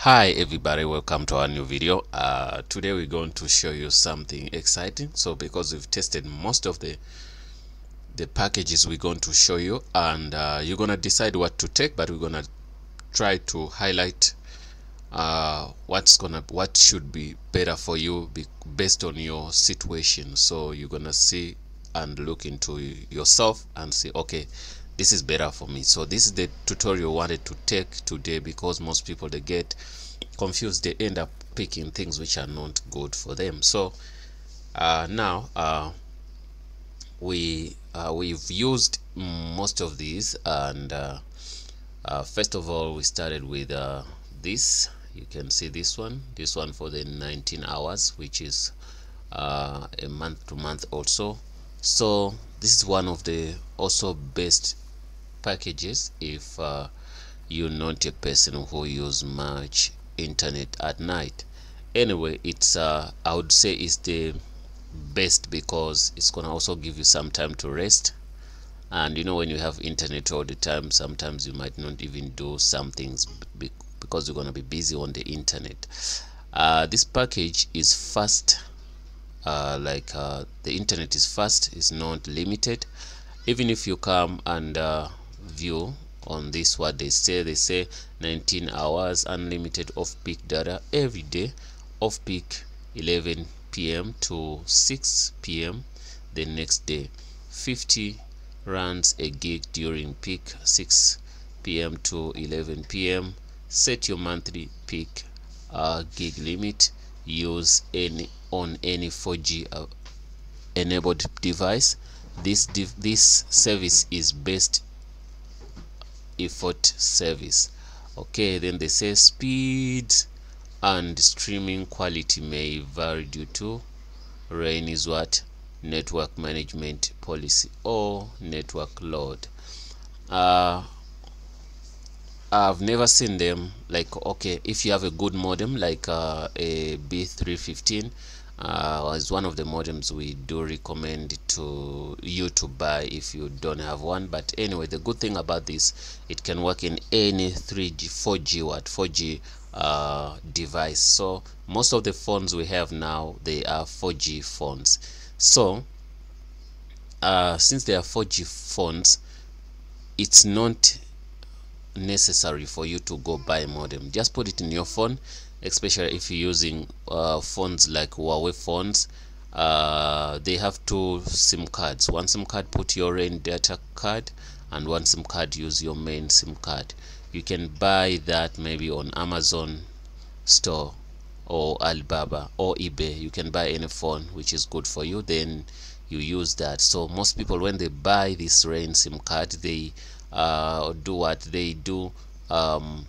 hi everybody. Welcome to our new video. Uh, today we're going to show you something exciting. So because we've tested most of the the packages we're going to show you and uh, you're gonna decide what to take but we're gonna try to highlight uh, what's gonna what should be better for you be, based on your situation. So you're gonna see and look into yourself and see okay this is better for me. So this is the tutorial I wanted to take today because most people they get confused they end up picking things which are not good for them. So uh, now uh, we uh, we've used most of these and uh, uh, first of all we started with uh, this. You can see this one this one for the 19 hours which is a month to month also. So this is one of the also best packages if uh, you're not a person who use much internet at night. Anyway it's uh, i would say it's the best because it's gonna also give you some time to rest. And you know when you have internet all the time sometimes you might not even do some things because you're gonna be busy on the internet. Uh, this package is fast uh, like uh, the internet is fast it's not limited. Even if you come and uh, view on this what they say they say 19 hours unlimited off-peak data every day off-peak 11 p.m. to 6 p.m. the next day 50 rands a gig during peak 6 p.m. to 11 p.m. set your monthly peak uh, gig limit use any on any 4G uh, enabled device this this service is based effort service. Okay then they say speed and streaming quality may vary due to rain is what? Network management policy or network load. Uh, I've never seen them like okay if you have a good modem like uh, a B315 uh, is one of the modems we do recommend to you to buy if you don't have one. But anyway the good thing about this it can work in any 3G 4G what 4G uh, device. So most of the phones we have now they are 4G phones. So uh, since they are 4G phones it's not necessary for you to go buy modem. Just put it in your phone especially if you're using uh, phones like Huawei phones uh, they have two SIM cards. One SIM card put your main data card and one SIM card use your main SIM card. You can buy that maybe on Amazon store or Alibaba or eBay. You can buy any phone which is good for you then you use that. So most people when they buy this rain SIM card they uh, do what they do um,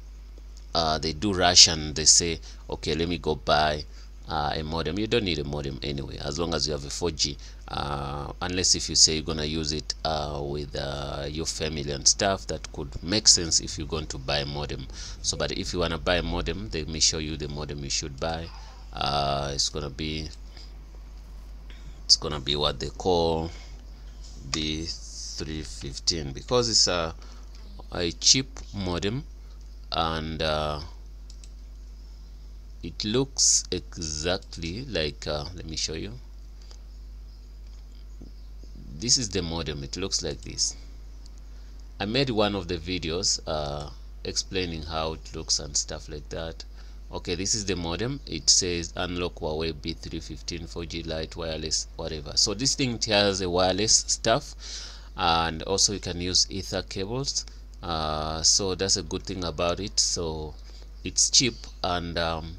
uh, they do rush and they say okay let me go buy uh, a modem. You don't need a modem anyway as long as you have a 4g uh, unless if you say you're gonna use it uh, with uh, your family and stuff that could make sense if you're going to buy a modem. So but if you want to buy a modem let me show you the modem you should buy. Uh, it's gonna be it's gonna be what they call B315 because it's a, a cheap modem and uh, it looks exactly like uh, let me show you. This is the modem. It looks like this. I made one of the videos uh, explaining how it looks and stuff like that. Okay this is the modem. It says unlock Huawei B315 4G Lite wireless whatever. So this thing has a wireless stuff and also you can use ether cables uh, so that's a good thing about it. So it's cheap and um,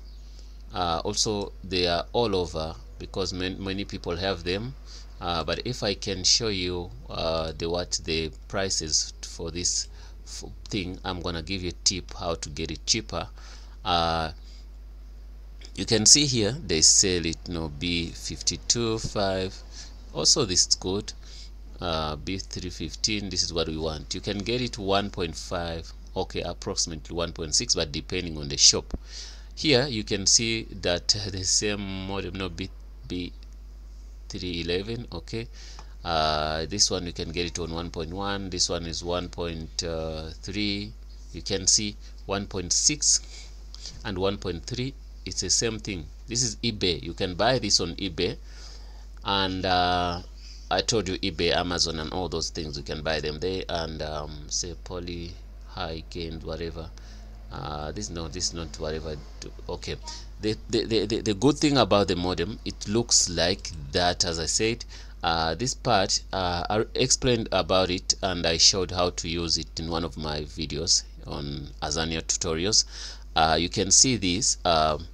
uh, also they are all over because many, many people have them. Uh, but if I can show you uh, the what the prices for this thing I'm gonna give you a tip how to get it cheaper. Uh, you can see here they sell it you know B52 5 also this is good uh, b315 this is what we want. You can get it 1.5 okay approximately 1.6 but depending on the shop. Here you can see that the same modem no b b311 okay. Uh, this one you can get it on 1.1 this one is 1.3 you can see 1.6 and 1.3 it's the same thing. This is ebay. You can buy this on ebay and uh, i told you ebay amazon and all those things you can buy them there. And um, say poly high gain whatever. Uh, this no this not whatever. Okay. The, the, the, the good thing about the modem it looks like that as i said. Uh, this part uh, I explained about it and I showed how to use it in one of my videos on Bassonia tutorials. Uh, you can see this. Um,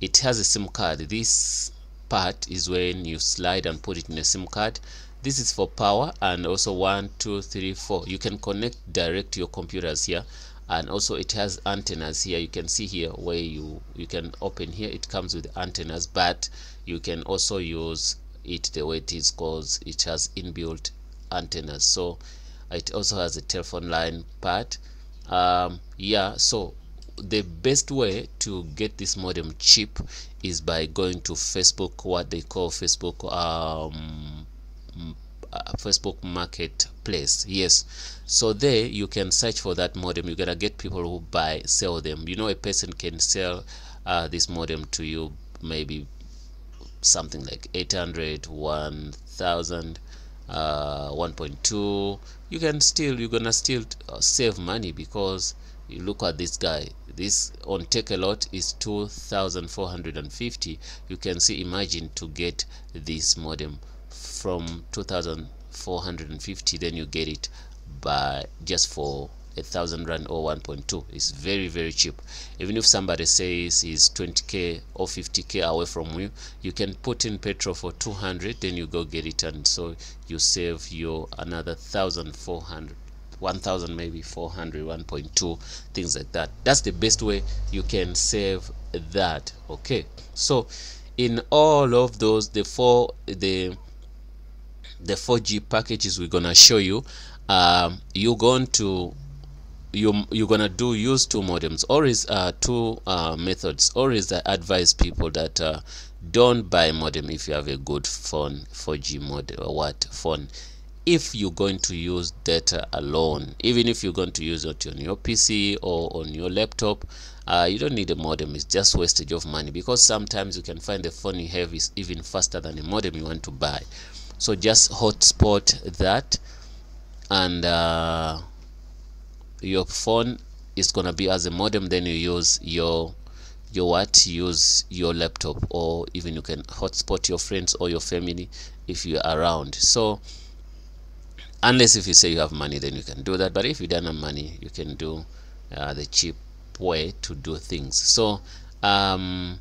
it has a SIM card. This part is when you slide and put it in a SIM card. This is for power and also one two three four. You can connect direct to your computers here and also it has antennas here. You can see here where you you can open here. It comes with antennas but you can also use it the way it is because it has inbuilt antennas. So it also has a telephone line part. Um, yeah so the best way to get this modem cheap is by going to facebook what they call facebook um, facebook marketplace. Yes. So there you can search for that modem. You're gonna get people who buy sell them. You know a person can sell uh, this modem to you maybe something like 800 1000 uh, 1.2 you can still you're gonna still uh, save money because you look at this guy this on Takealot is 2450 you can see imagine to get this modem from 2450 then you get it by just for a thousand rand or 1.2 is very very cheap. Even if somebody says he's 20k or 50k away from you you can put in petrol for 200 then you go get it and so you save your another 1400 1000 maybe 400 1.2 things like that. That's the best way you can save that okay? So in all of those the four the the 4g packages we're gonna show you um, you're going to you you're gonna do use two modems. Or is uh, two uh, methods. Or is I advise people that uh, don't buy modem if you have a good phone 4G modem or what phone if you're going to use data alone even if you're going to use it on your PC or on your laptop uh, you don't need a modem. It's just wastage of money because sometimes you can find the phone you have is even faster than the modem you want to buy. So just hotspot that and uh, your phone is gonna be as a modem then you use your your what? Use your laptop or even you can hotspot your friends or your family if you're around. So unless if you say you have money then you can do that. But if you don't have money you can do uh, the cheap way to do things. So um,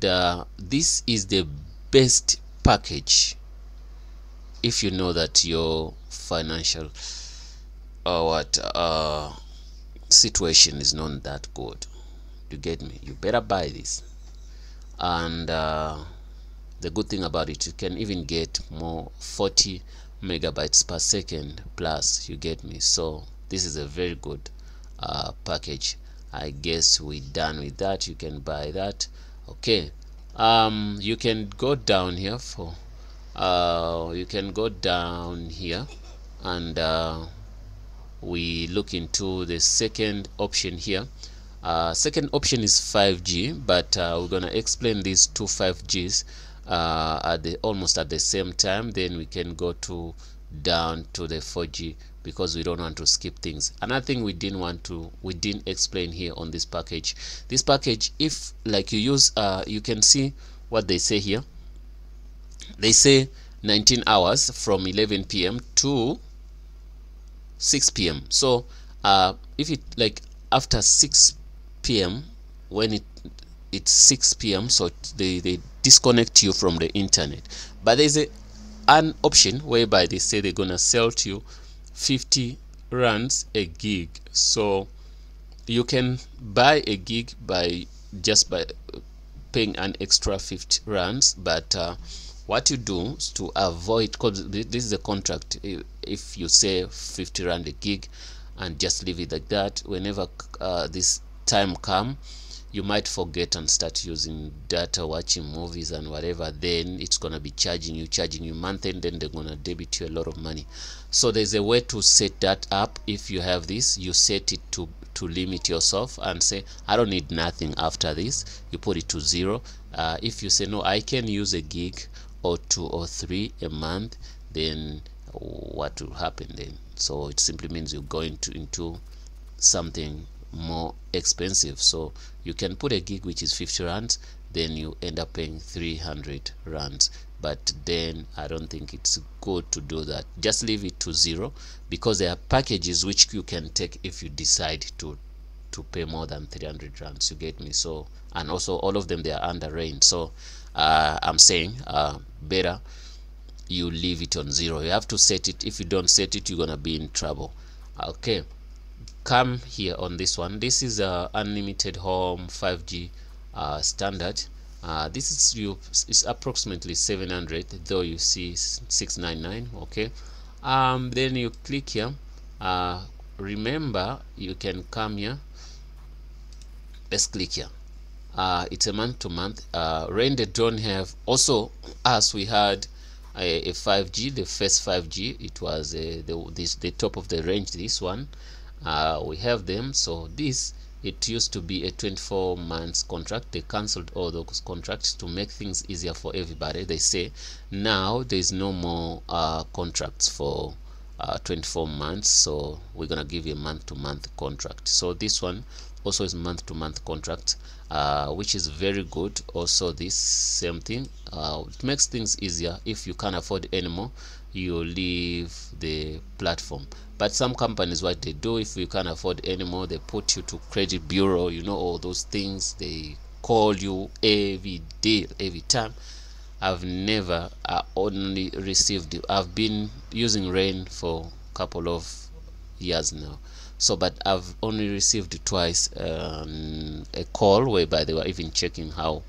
the this is the best package if you know that your financial uh, what uh, situation is not that good. You get me? You better buy this. And uh, the good thing about it you can even get more 40 megabytes per second plus you get me? So this is a very good uh, package. I guess we're done with that. You can buy that. Okay. Um, you can go down here for uh, you can go down here and uh, we look into the second option here. Uh, second option is 5G but uh, we're gonna explain these two 5Gs uh, at the almost at the same time then we can go to down to the 4G because we don't want to skip things another thing we didn't want to we didn't explain here on this package this package if like you use uh, you can see what they say here they say 19 hours from 11 p.m. to 6 p.m. so uh, if it like after 6 p.m. when it it's 6 p.m. so they, they disconnect you from the internet but there's a an option whereby they say they're gonna sell to you 50 rands a gig so you can buy a gig by just by paying an extra 50 rands but uh, what you do is to avoid because this is a contract if you say 50 rand a gig and just leave it like that whenever uh, this time come you might forget and start using data watching movies and whatever then it's gonna be charging you charging you month and then they're gonna debit you a lot of money. So there's a way to set that up. If you have this you set it to to limit yourself and say i don't need nothing after this. You put it to zero. Uh, if you say no i can use a gig or two or three a month then what will happen then? So it simply means you're going to into something more expensive. So you can put a gig which is 50 rands then you end up paying 300 rands. But then i don't think it's good to do that. Just leave it to zero because there are packages which you can take if you decide to to pay more than 300 rands. You get me? So and also all of them they are under range so uh, i'm saying uh, better you leave it on zero. You have to set it. If you don't set it you're gonna be in trouble. Okay come here on this one. This is a unlimited home 5g uh, standard. Uh, this is you is approximately 700 though you see 699 okay. Um, then you click here. Uh, remember you can come here. Let's click here. Uh, it's a month to month. Uh, they don't have also as we had a, a 5g the first 5g it was uh, the this the top of the range this one uh, we have them. So this it used to be a 24 months contract. They cancelled all those contracts to make things easier for everybody they say. Now there's no more uh, contracts for uh, 24 months. So we're gonna give you a month to month contract. So this one also is month to month contract uh, which is very good. Also this same thing uh, it makes things easier if you can't afford anymore you leave the platform. But some companies what they do if you can't afford anymore they put you to credit bureau you know all those things. They call you every day every time. I've never uh, only received i've been using rain for a couple of years now. So but i've only received twice um, a call whereby they were even checking how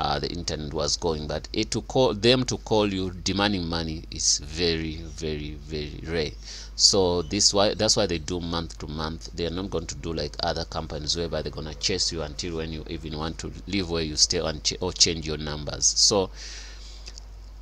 uh, the internet was going but it to call them to call you demanding money is very very very rare. So this why that's why they do month to month. They are not going to do like other companies whereby they're going to chase you until when you even want to leave where you stay and ch or change your numbers. So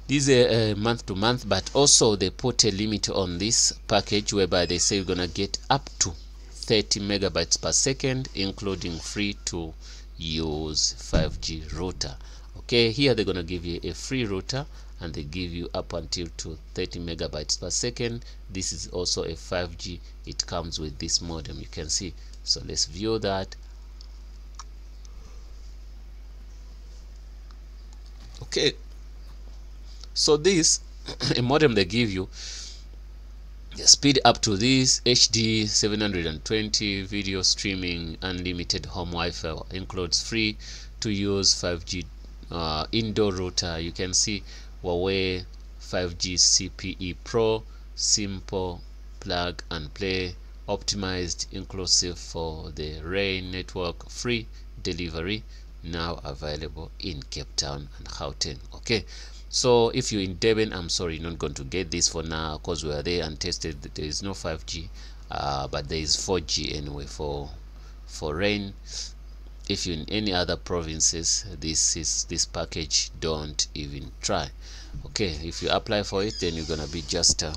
are uh, month to month but also they put a limit on this package whereby they say you're gonna get up to 30 megabytes per second including free to use 5g router. Okay here they're gonna give you a free router and they give you up until to 30 megabytes per second. This is also a 5g it comes with this modem you can see. So let's view that. Okay. So this a modem they give you speed up to this HD 720 video streaming unlimited home Wi-Fi includes free to use 5G uh, indoor router. You can see Huawei 5G CPE Pro simple plug and play optimized inclusive for the rain network free delivery now available in Cape Town and Gauteng. Okay so if you're in Deben, I'm sorry you're not going to get this for now because we are there and tested. There is no 5G uh, but there is 4G anyway for for rain. If you're in any other provinces this is this package don't even try. Okay if you apply for it then you're gonna be just uh,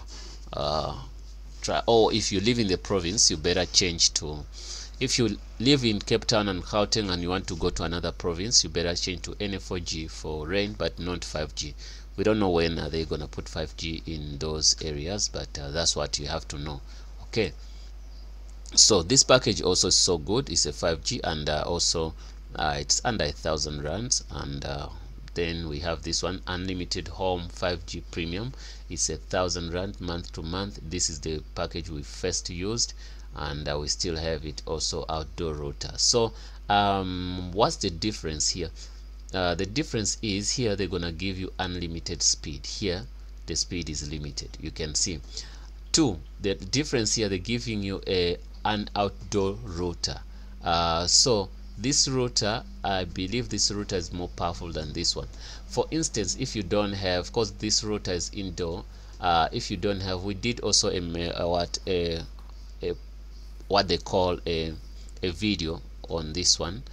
uh, try. Or if you live in the province you better change to if you live in Cape Town and Gauteng and you want to go to another province you better change to NF4G for rain but not 5G we don't know when are they gonna put 5G in those areas but uh, that's what you have to know okay? So this package also is so good it's a 5G and uh, also uh, it's under a thousand rands and uh, then we have this one unlimited home 5g premium. It's a thousand rand month to month. This is the package we first used and uh, we still have it also outdoor router so um, what's the difference here? Uh, the difference is here they're gonna give you unlimited speed. Here the speed is limited. You can see. Two the difference here they're giving you a an outdoor router uh, so this router i believe this router is more powerful than this one. For instance if you don't have because this router is indoor uh, if you don't have we did also a, a what a, a what they call a a video on this one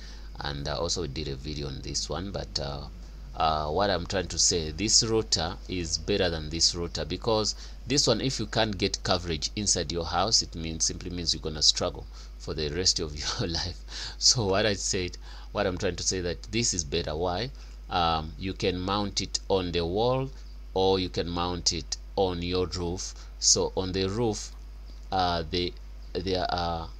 and uh, also did a video on this one but uh, uh, what I'm trying to say this router is better than this router because this one if you can't get coverage inside your house it means simply means you're gonna struggle for the rest of your life. So what I said what I'm trying to say that this is better. Why? Um, you can mount it on the wall or you can mount it on your roof. So on the roof uh, the there are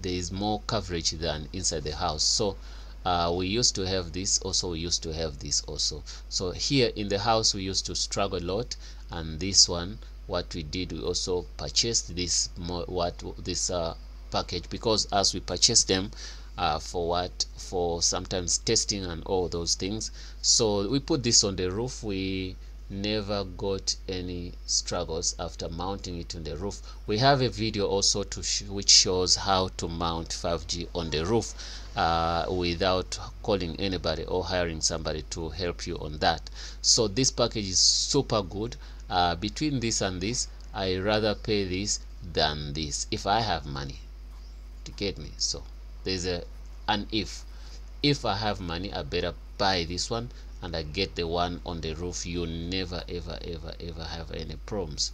there is more coverage than inside the house. So uh, we used to have this also we used to have this also. So here in the house we used to struggle a lot. And this one what we did we also purchased this more what this uh, package. Because as we purchased them uh, for what for sometimes testing and all those things. So we put this on the roof. We never got any struggles after mounting it on the roof. We have a video also to sh which shows how to mount 5g on the roof uh, without calling anybody or hiring somebody to help you on that. So this package is super good. Uh, between this and this I rather pay this than this if I have money. To get me? So there's a an if. If I have money I better buy this one and I get the one on the roof you never ever ever ever have any problems.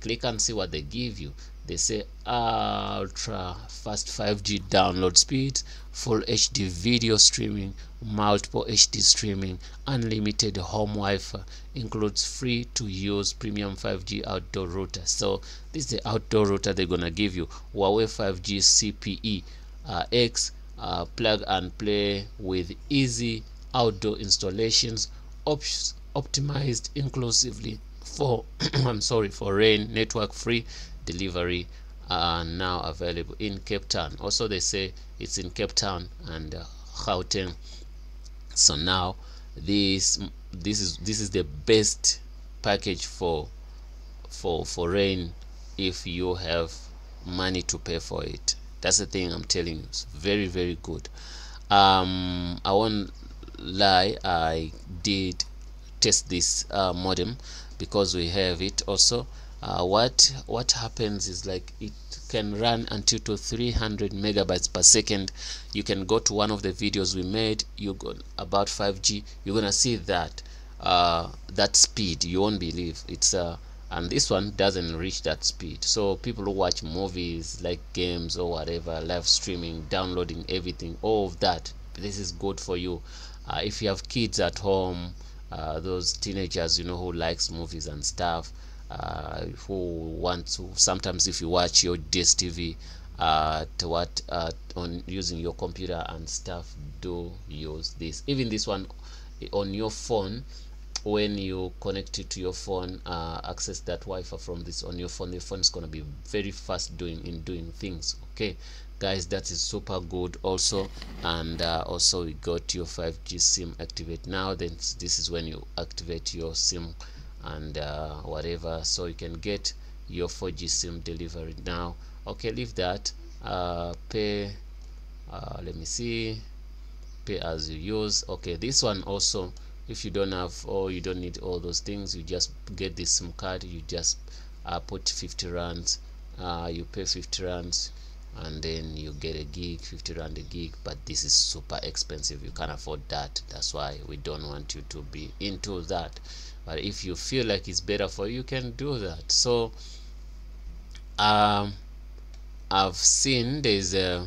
Click and see what they give you. They say ultra fast 5g download speed, full hd video streaming multiple hd streaming unlimited home wi-fi includes free to use premium 5g outdoor router. So this is the outdoor router they're gonna give you. Huawei 5g cpe uh, x uh, plug and play with easy outdoor installations op optimized inclusively for I'm sorry for rain network free delivery are now available in Cape Town. Also they say it's in Cape Town and uh, Gauteng. So now this this is this is the best package for for for rain if you have money to pay for it. That's the thing I'm telling you. It's very very good. Um I won't lie I did test this uh, modem because we have it. Also uh, what what happens is like it can run until to 300 megabytes per second. You can go to one of the videos we made you got about 5g you're gonna see that uh, that speed. You won't believe. It's uh and this one doesn't reach that speed. So people who watch movies like games or whatever live streaming downloading everything all of that this is good for you uh, if you have kids at home uh, those teenagers you know who likes movies and stuff uh, who want to sometimes if you watch your DSTV uh, to what uh, on using your computer and stuff do use this. Even this one on your phone when you connect it to your phone uh, access that Wi-Fi from this on your phone the phone is going to be very fast doing in doing things okay guys that is super good also. And uh, also we got your 5g sim activate now. Then this is when you activate your sim and uh, whatever. So you can get your 4g sim delivery now. Okay leave that. Uh, pay uh, let me see. Pay as you use. Okay this one also if you don't have or you don't need all those things you just get this sim card. You just uh, put 50 rands. Uh, you pay 50 rands and then you get a gig 50 rand a gig but this is super expensive. You can't afford that. That's why we don't want you to be into that. But if you feel like it's better for you, you can do that. So um i've seen there's a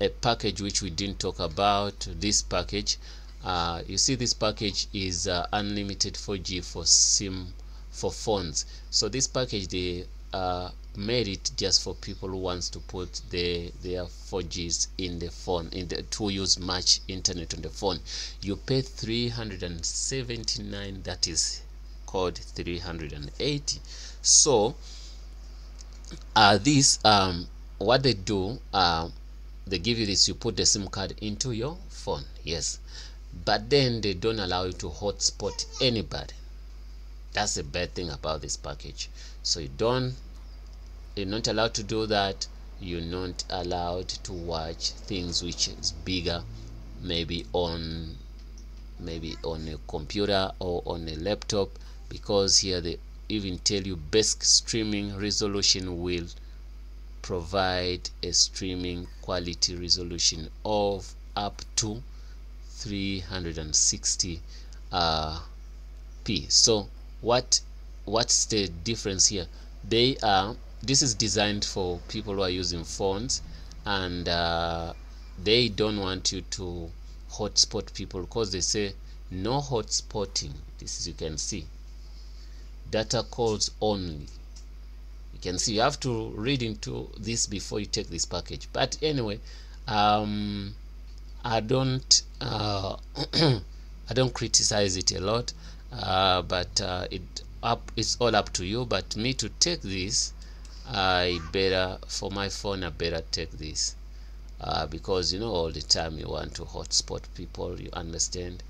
a package which we didn't talk about. This package uh, you see this package is uh, unlimited 4g for sim for phones. So this package they uh, made it just for people who wants to put the, their 4Gs in the phone in the to use much internet on the phone. You pay 379 that is called 380 so uh this um what they do uh, they give you this you put the sim card into your phone yes. But then they don't allow you to hotspot anybody. That's the bad thing about this package. So you don't you're not allowed to do that you're not allowed to watch things which is bigger maybe on maybe on a computer or on a laptop because here they even tell you best streaming resolution will provide a streaming quality resolution of up to 360 uh, p. So what what's the difference here? They are this is designed for people who are using phones and uh, they don't want you to hotspot people because they say no hotspotting. This is you can see. Data calls only. You can see you have to read into this before you take this package. But anyway um, I don't uh, I don't criticize it a lot uh, but uh, it up it's all up to you. But me to take this I better for my phone I better take this. Uh, because you know all the time you want to hotspot people you understand?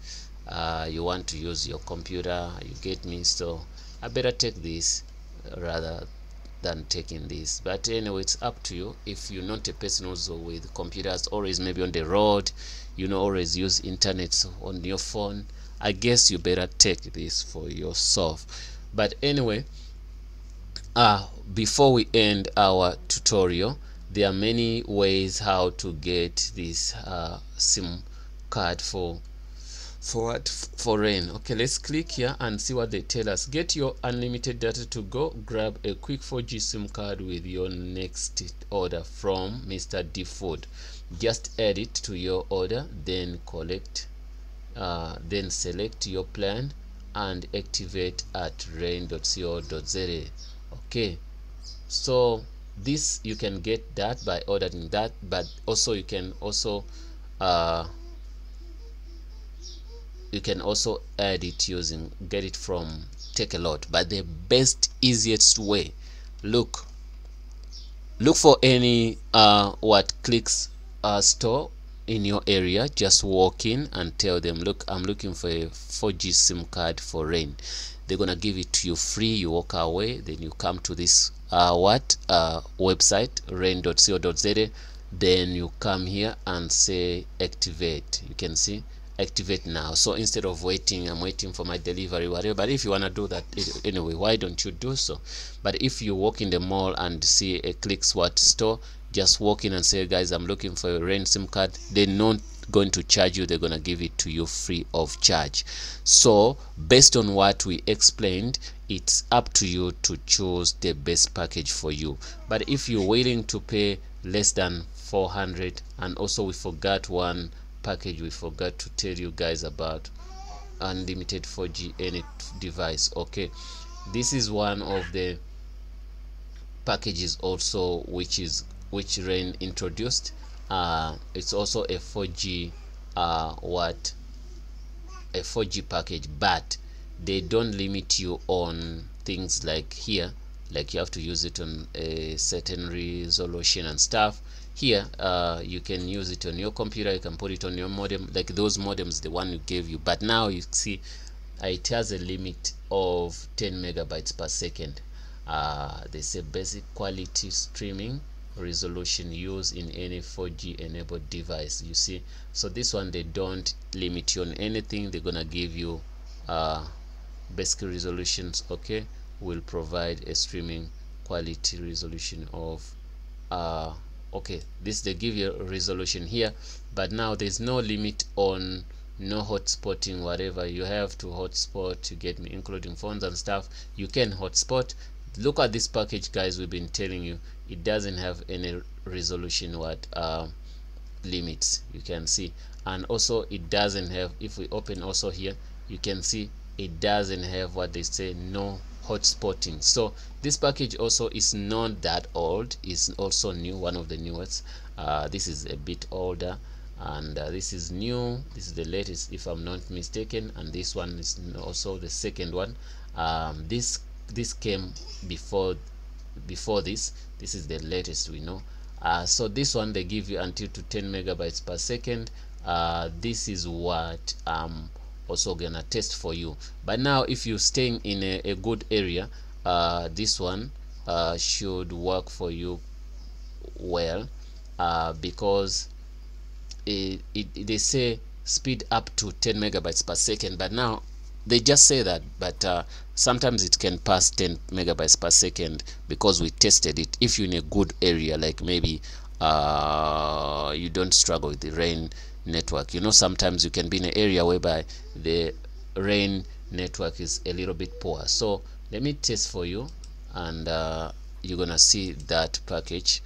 Uh, you want to use your computer you get me? So I better take this rather than taking this. But anyway it's up to you. If you're not a person also with computers always maybe on the road you know always use internet on your phone I guess you better take this for yourself. But anyway uh, before we end our tutorial there are many ways how to get this uh, sim card for for what for rain. Okay let's click here and see what they tell us. Get your unlimited data to go grab a quick 4g sim card with your next order from Mr D Food just add it to your order then collect uh, then select your plan and activate at rain.co.za okay. So this you can get that by ordering that but also you can also uh, you can also add it using get it from Takealot. But the best easiest way look look for any uh, what Clicks uh, store in your area just walk in and tell them look i'm looking for a 4g sim card for rain. They're gonna give it to you free you walk away then you come to this uh, what uh, website rain.co.za then you come here and say activate. You can see activate now. So instead of waiting i'm waiting for my delivery whatever but if you want to do that anyway why don't you do so? But if you walk in the mall and see a clicks what store just walk in and say guys i'm looking for a rain sim card. They're not going to charge you. They're going to give it to you free of charge. So based on what we explained it's up to you to choose the best package for you. But if you're willing to pay less than 400 and also we forgot one package we forgot to tell you guys about unlimited 4g any device okay? This is one of the packages also which is which rain introduced uh, it's also a 4g uh, what? A 4g package but they don't limit you on things like here like you have to use it on a certain resolution and stuff. Here uh, you can use it on your computer you can put it on your modem like those modems the one you gave you. But now you see uh, it has a limit of 10 megabytes per second. Uh, they say basic quality streaming resolution used in any 4G enabled device you see? So this one they don't limit you on anything. They're gonna give you uh, basic resolutions okay? Will provide a streaming quality resolution of uh, okay this they give you a resolution here but now there's no limit on no hotspotting whatever. You have to hotspot to get me including phones and stuff. You can hotspot look at this package guys we've been telling you. It doesn't have any resolution what uh, limits. You can see. And also it doesn't have if we open also here you can see it doesn't have what they say no hotspotting so this package also is not that old. It's also new one of the newest uh, this is a bit older. And uh, this is new. This is the latest if i'm not mistaken. And this one is also the second one. Um, this this came before before this this is the latest we know. Uh, so this one they give you until to 10 megabytes per second. Uh, this is what um also gonna test for you. But now if you're staying in a, a good area uh, this one uh, should work for you well uh, because it, it, they say speed up to 10 megabytes per second. But now they just say that but uh, sometimes it can pass 10 megabytes per second because we tested it. If you're in a good area like maybe uh, you don't struggle with the rain network. You know sometimes you can be in an area whereby the rain network is a little bit poor. So let me test for you and uh, you're gonna see that package.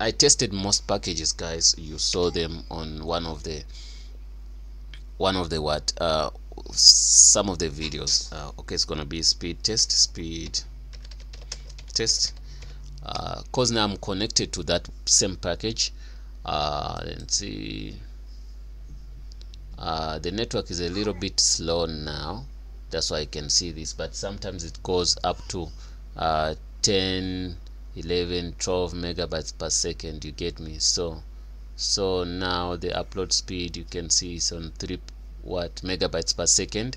I tested most packages guys. You saw them on one of the one of the what uh, some of the videos. Uh, okay it's gonna be speed test speed test. Because uh, now I'm connected to that same package. Uh, let's see. Uh, the network is a little bit slow now. That's why I can see this but sometimes it goes up to uh, 10 11 12 megabytes per second. You get me? So so now the upload speed you can see is on 3 what megabytes per second?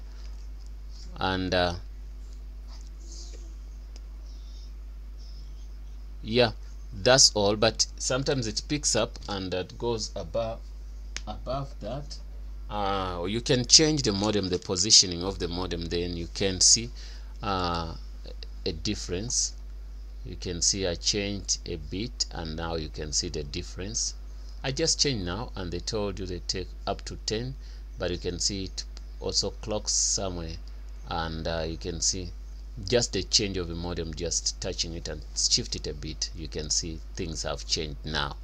And uh, yeah that's all. But sometimes it picks up and it goes above above that. Uh, you can change the modem the positioning of the modem then you can see uh, a difference. You can see I changed a bit and now you can see the difference. I just changed now and they told you they take up to 10 but you can see it also clocks somewhere and uh, you can see just the change of the modem just touching it and shift it a bit. You can see things have changed now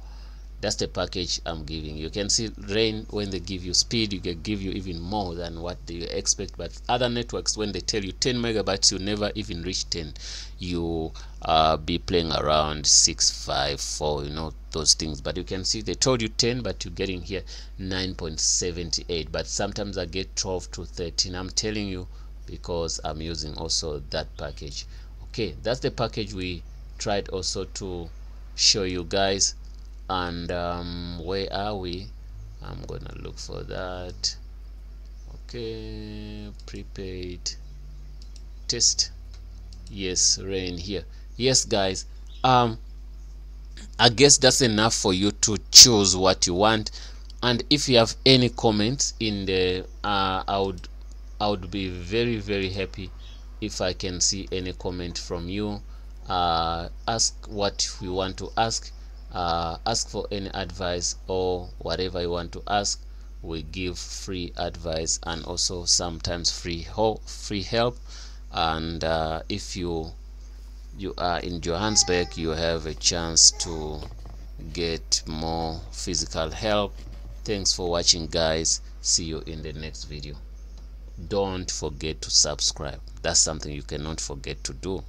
that's the package i'm giving you. Can see rain when they give you speed you can give you even more than what they expect. But other networks when they tell you 10 megabytes you never even reach 10 you uh be playing around 654 you know those things. But you can see they told you 10 but you're getting here 9.78 but sometimes i get 12 to 13 i'm telling you because i'm using also that package. Okay that's the package we tried also to show you guys and um, where are we? I'm gonna look for that. Okay prepaid test. Yes rain here. Yes guys. Um I guess that's enough for you to choose what you want. And if you have any comments in the uh, I would I would be very very happy if I can see any comment from you. Uh, ask what you want to ask uh, ask for any advice or whatever you want to ask we give free advice and also sometimes free help free help. And uh, if you you are in Johannesburg you have a chance to get more physical help. Thanks for watching guys. See you in the next video. Don't forget to subscribe. That's something you cannot forget to do